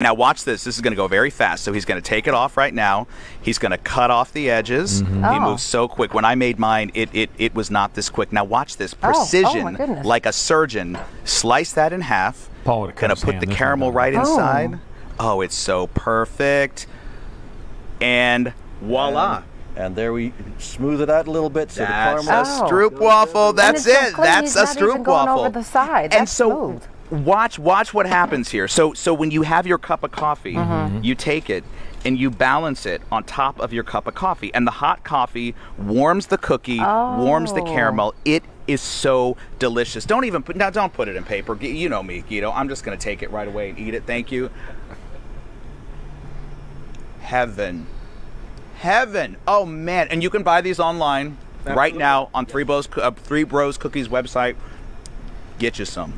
Now watch this. This is going to go very fast. So he's going to take it off right now. He's going to cut off the edges. Mm-hmm. He Oh. moves so quick. When I made mine, it, it it was not this quick. Now watch this Oh, oh precision, like a surgeon. Slice that in half. Paul would've cut Gonna put hand. the This caramel right Oh. inside. Oh, it's so perfect. And voila. And there we smooth it out a little bit so That's the caramel. a Oh. stroopwafel. That's it's so it. That's he's a not even stroop going waffle. over the side. And That's so smooth. Watch watch what happens here. So so when you have your cup of coffee, Mm-hmm. you take it and you balance it on top of your cup of coffee and the hot coffee warms the cookie, warms the Oh. caramel. It is so delicious. Don't even put now don't put it in paper. You know me, Guido. I'm just going to take it right away and eat it. Thank you. Heaven. Heaven. Oh man, and you can buy these online right now on Three Bros uh, Three Bros Cookies website. Get you some.